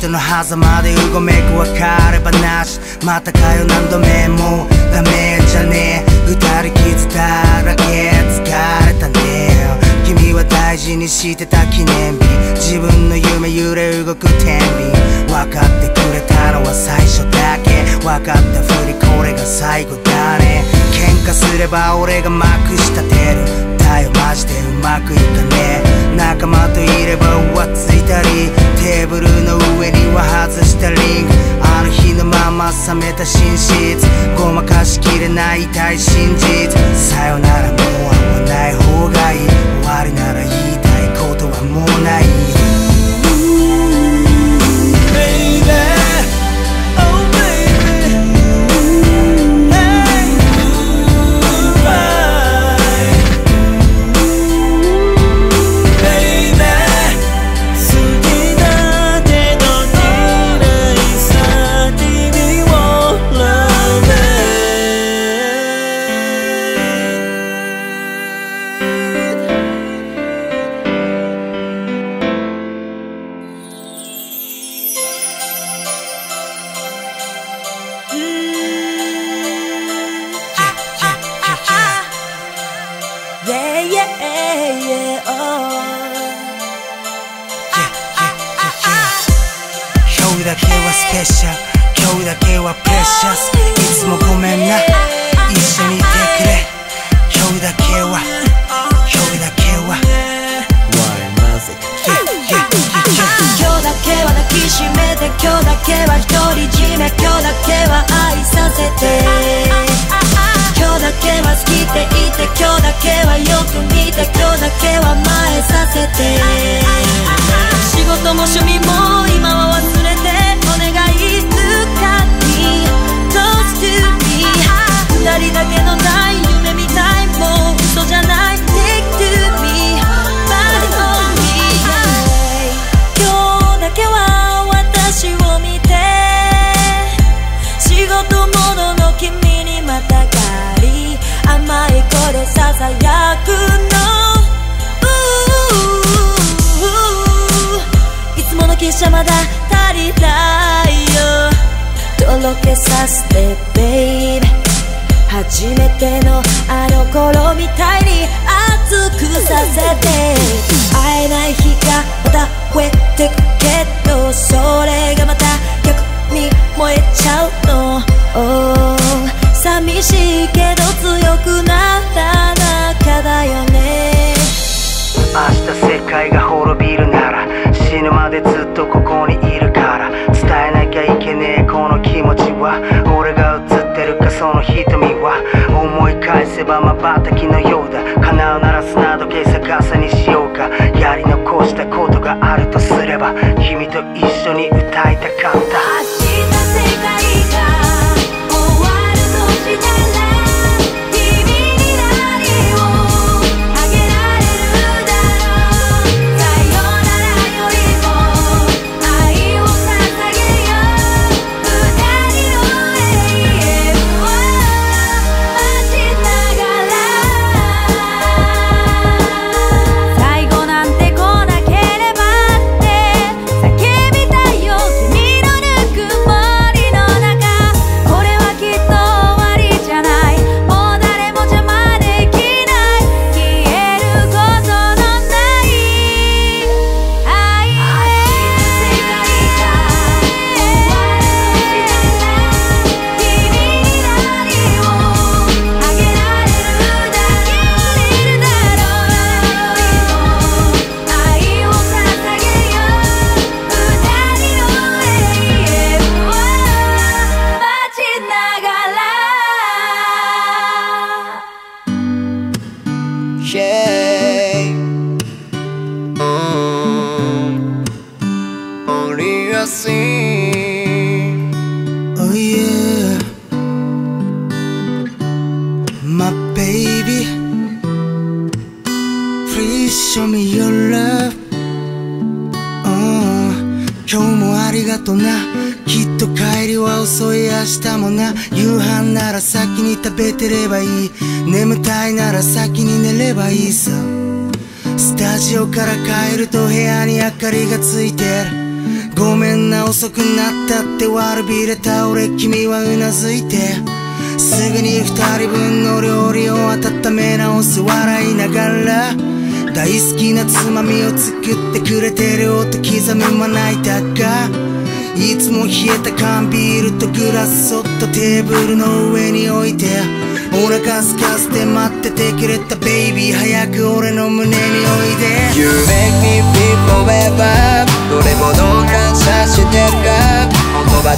との狭間でうごめく別れ話。またかよ何度目も。ダメじゃねえ。二人傷だらけ疲れたね君は大事にしてた記念日。自分の夢揺れ動く天秤分かってくれたのは最初だけ。分かったふりこれが最後だね。喧嘩すれば俺がまくしたてる。だよ。マジでうまくいかね。え仲間といれば浮ついたりテーブルの上には外したリング。あの日のまま冷めた寝室ごまかしきれない痛い真実。さよならもう会わない方がいい。終わりなら言いたいことはもうない。だけはスペシャル。今日だけはプレシャス。いつもごめんな。一緒にいてくれ。今日だけは。今日だけは。Why music 今日だけは抱きしめて。今日だけは独り占め。今日だけは愛させて。今日だけは好きって言って。今日だけはよく見て。今日だけは前けさせて babe 初めてのあの頃みたいに熱くさせて。会えない日がまた増えてくけどそれがまた逆に燃えちゃうの、Oh 寂しいけど強くならなきゃだよね。明日世界が滅びるなら死ぬまでずっとここにいる。は俺が映ってるかその瞳は思い返せば瞬きのようだ。叶うなら砂時計逆さにしようか。やり残したことがあるとすれば君と一緒に歌いたかった。今日もありがとな。きっと帰りは遅い明日もな。夕飯なら先に食べてればいい。眠たいなら先に寝ればいいさ。スタジオから帰ると部屋に明かりがついてる。ごめんな遅くなったって悪びれた俺君はうなずいてすぐに二人分の料理を温め直す笑いながら。大好きなつまみを作ってくれてる音刻むまな板がいつも冷えた缶ビールとグラスそっとテーブルの上に置いてお腹すかせて待っててくれたベイビー早く俺の胸においで You make me feel forever どれほど感謝してるか。言葉